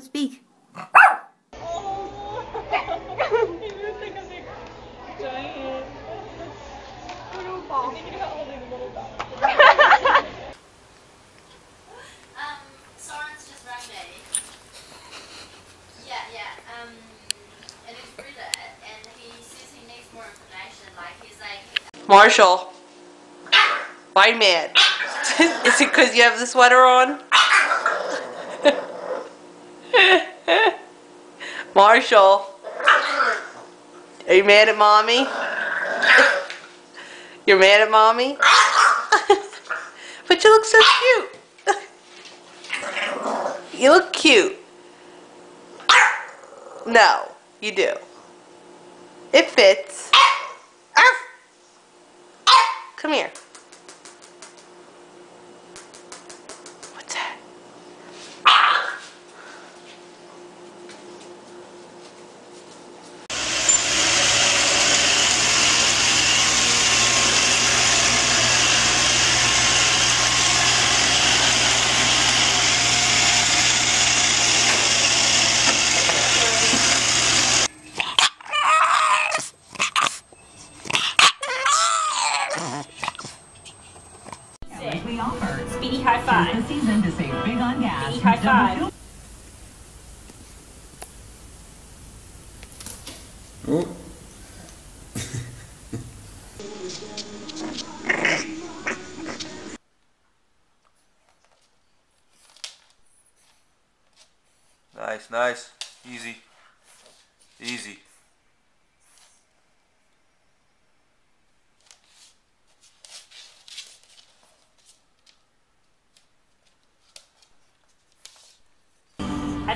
speak. He's like, Marshall. Why mad? Is it because you have the sweater on? Marshall. Are you mad at mommy? You're mad at mommy? but you look so cute. You look cute. No, you do. It fits. Come here. Save big on gas. High Double five. Oh. Nice, nice. Easy. Easy.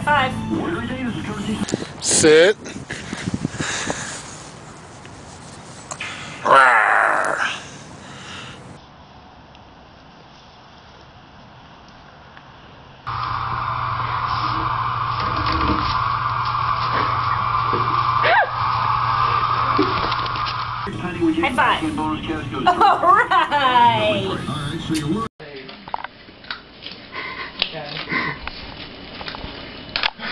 High five. Sit. High five. All right. What?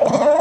Oh!